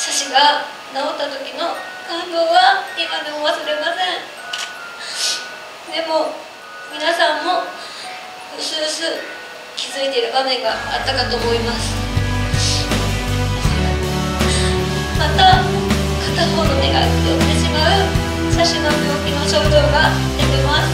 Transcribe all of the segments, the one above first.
写真が治った時の感動は今でも忘れません。でも皆さんもうすうす気づいている場面があったかと思います。また片方の目が寄ってしまう写真の病気の症状が出てます。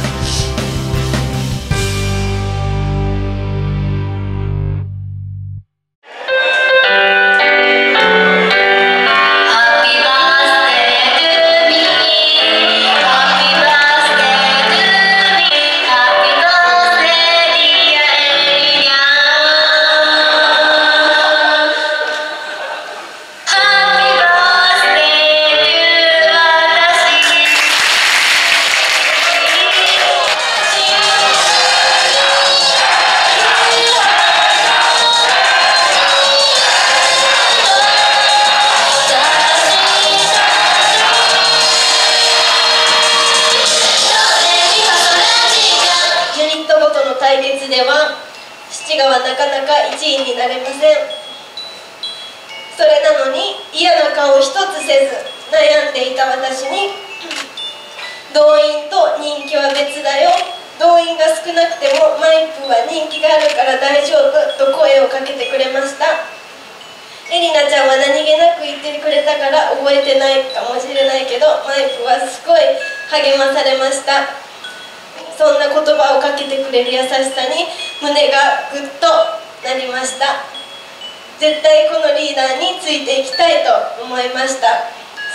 ていた私に動員と人気は別だよ。動員が少なくてもマイプは人気があるから大丈夫と声をかけてくれました。エリナちゃんは何気なく言ってくれたから覚えてないかもしれないけどマイプはすごい励まされました。そんな言葉をかけてくれる優しさに胸がぐっとなりました。絶対このリーダーについていきたいと思いました。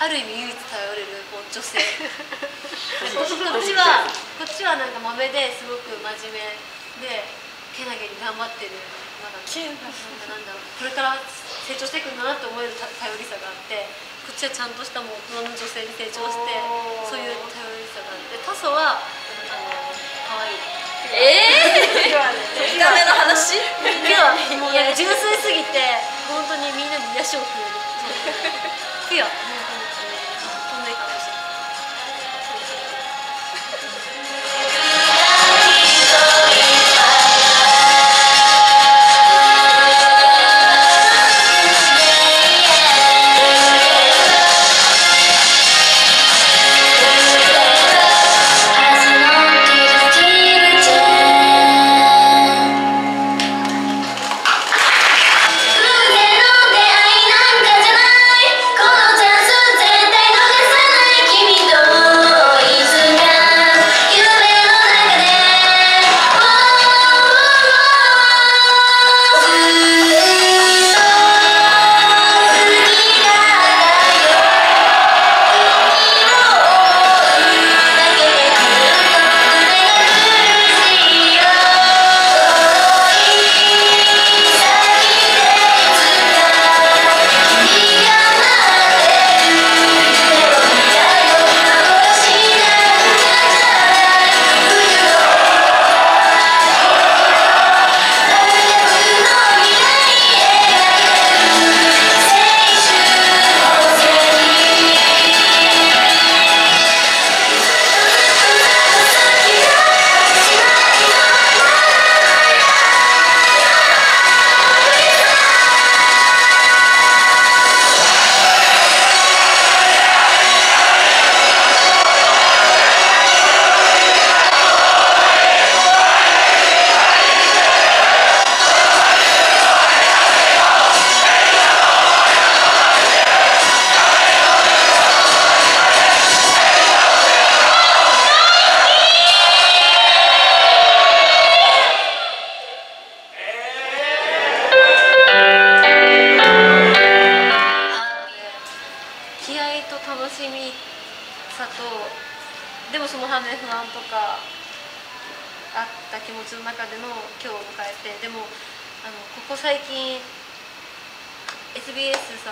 ある意味唯一頼れるこう女性。こっちはこっちはなんか豆ですごく真面目でけなげに頑張ってるなんだろうこれから成長していくんだなって思える頼りさがあってこっちはちゃんとしたもう大人の女性に成長してそういう頼りさがあってタソはあの可愛い。ええー、話？今日はもう純粋すぎて本当にみんなに癒しをくれる。ピュア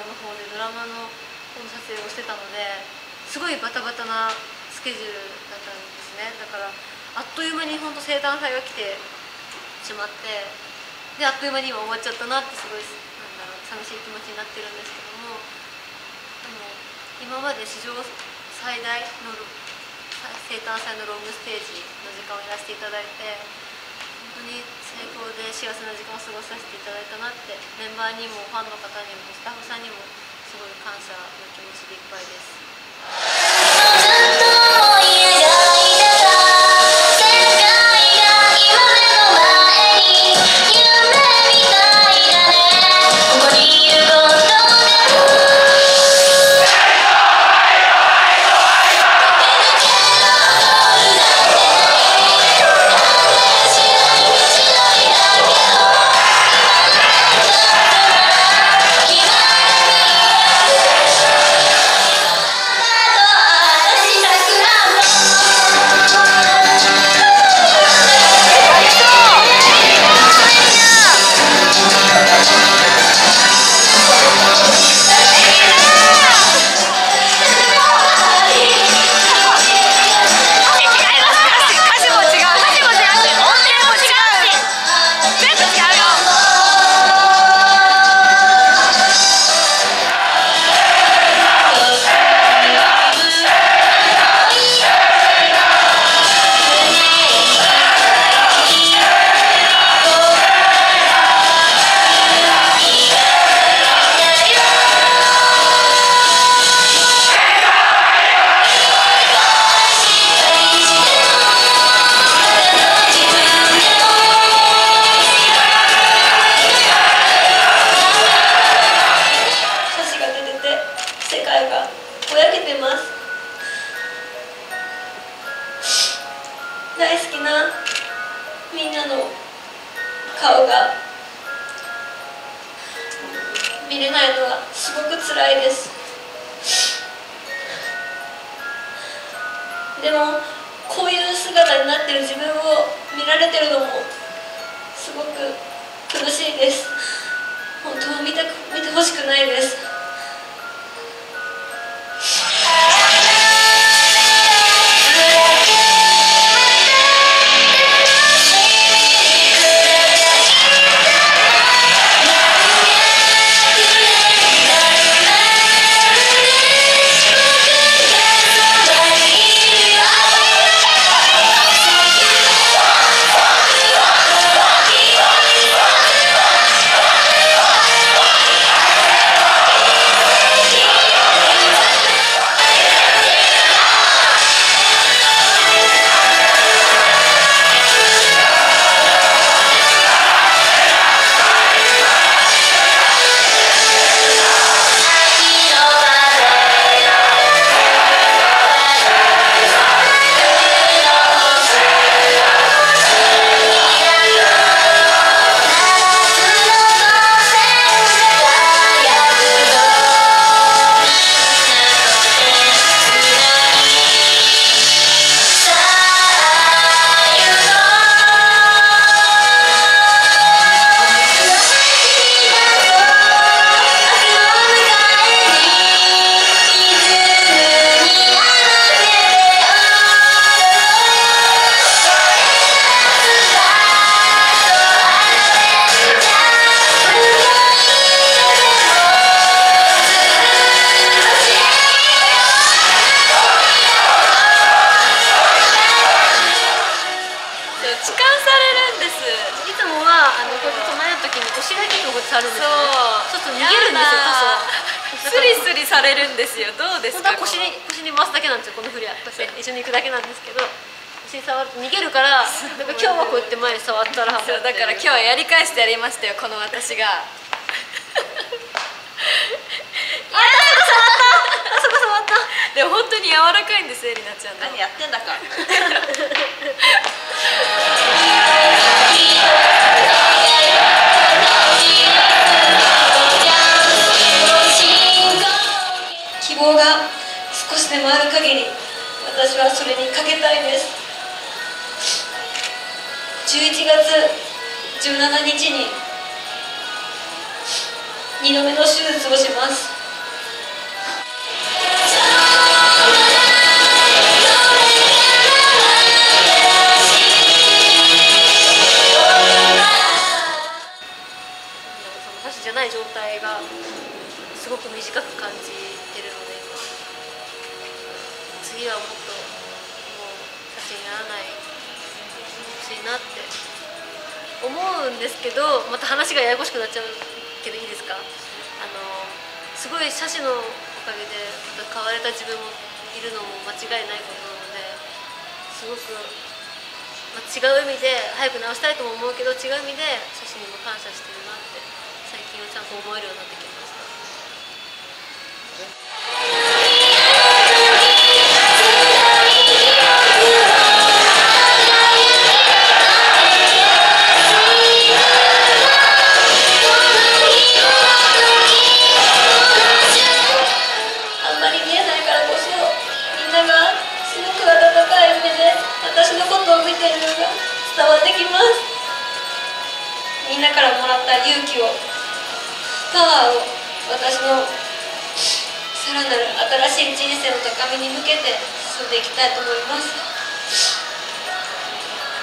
の方でドラマの撮影をしてたのですごいバタバタなスケジュールだったんですね。だからあっという間に本当生誕祭が来てしまってであっという間に今終わっちゃったなってすごいなんだろう寂しい気持ちになってるんですけどもあの今まで史上最大の生誕祭のロングステージの時間をやらせていただいて本当に最高で幸せな時間を過ごさせていただいたなってメンバーにもファンの方にもスタッフさんにもすごい感謝の気持ちでいっぱいです。大好きなみんなの顔が見れないのはすごく辛いです。でもこういう姿になってる自分を見られてるのもすごく苦しいです。本当は見た見てほしくないです。ですよ。スリスリされるんですよ。どうですか？腰に腰に回すだけなんですよ。この振りは。一緒に行くだけなんですけど腰に触ると逃げるからなんか今日はこうやって前に触ったらそうだから今日はやり返してやりましたよこの私が。あそこ触った。でも本当に柔らかいんですエリナちゃん何やってんだか それにかけたいです。11月17日に2度目の手術をします。けどまた話がややこしくなっちゃうけどいいですか？あのすごい写真のおかげでまた買われた自分もいるのも間違いないことなのですごく、まあ、違う意味で早く直したいとも思うけど違う意味で写真にも感謝してるなって最近はちゃんと思えるようになってきました。きたいと思います。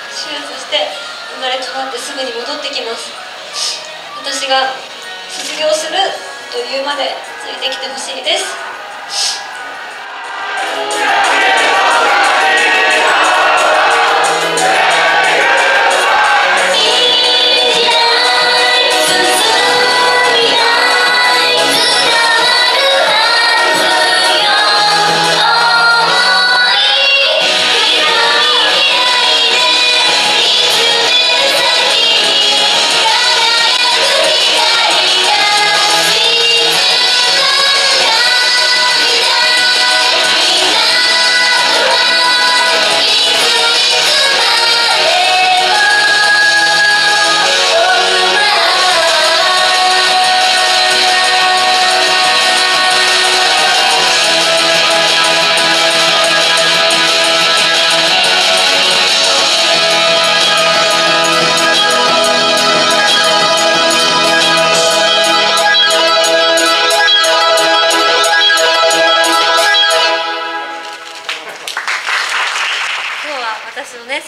手術して生まれ変わってすぐに戻ってきます。私が卒業するというまでついてきてほしいです。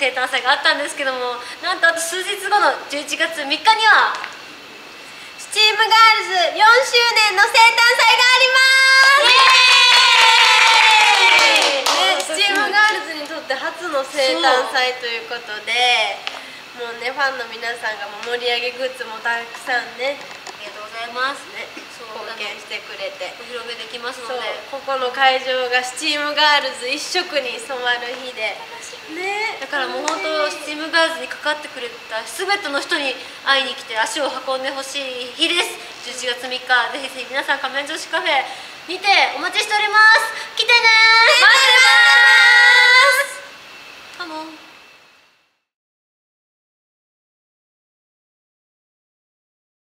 生誕祭があったんですけどもなんとあと数日後の11月3日にはスチームガールズ4周年の生誕祭があります。ね、スチームガールズにとって初の生誕祭ということでもうねファンの皆さんがもう盛り上げグッズもたくさんございます。ね貢献してくれてお披露目できますので。ここの会場がスチームガールズ一色に染まる日で。ね。だからもう本当スチームガールズにかかってくれた全ての人に会いに来て足を運んでほしい日です。11月3日ぜひぜひ皆さん仮面女子カフェ見てお待ちしております。来てね待ってます。